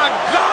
my God!